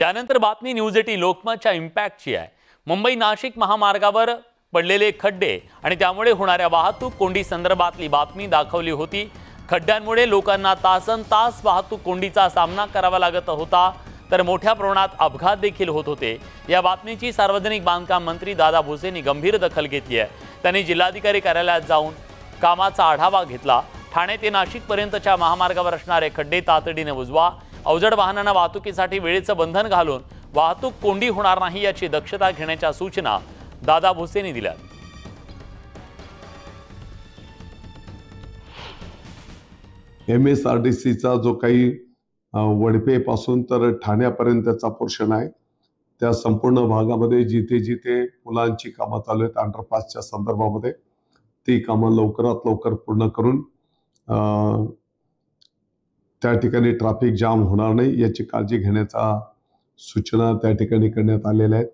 त्यानंतर बातमी news eighty लोकमतच्या इम्पॅक्टची आहे. मुंबई नाशिक महामार्गावर पडलेले खड्डे आणि त्यामुळे होणाऱ्या वाहतूक कोंडी संदर्भातली बातमी दाखवली होती. खड्ड्यांमुळे लोकांना तासन तास वाहतूक कोंडीचा सामना करावा लागत होता तर मोठ्या प्रमाणात अपघात देखील होत होते. या बातमीची सार्वजनिक बांधकाम मंत्री दादा भुसेंनी गंभीर दखल घेतली आहे. त्यांनी जिल्हाधिकारी कार्यालयात जाऊन कामाचा आढावा घेतला. ठाणे ते नाशिकपर्यंतच्या महामार्गावर असणारे खड्डे तातडीने बुजवा. अवजड वाहनांना वाहतुकीसाठी वेळेचं बंधन घालून वाहतूक कोंडी होणार नाही याची दक्षता घेण्याच्या सूचना दादा भुसेंनी दिल्या. एम एस आर डी सीचा जो काही वडपेपासून तर ठाण्यापर्यंतचा पोर्शन आहे त्या संपूर्ण भागामध्ये जिथे जिथे मुलांची कामं चालू आहेत अंडरपासच्या संदर्भामध्ये ती कामं लवकरात लवकर पूर्ण करून त्या ठिकाणी ट्रॅफिक जाम होणार नाही याची काळजी घेण्याचा सूचना त्या ठिकाणी करण्यात आलेल्या आहेत.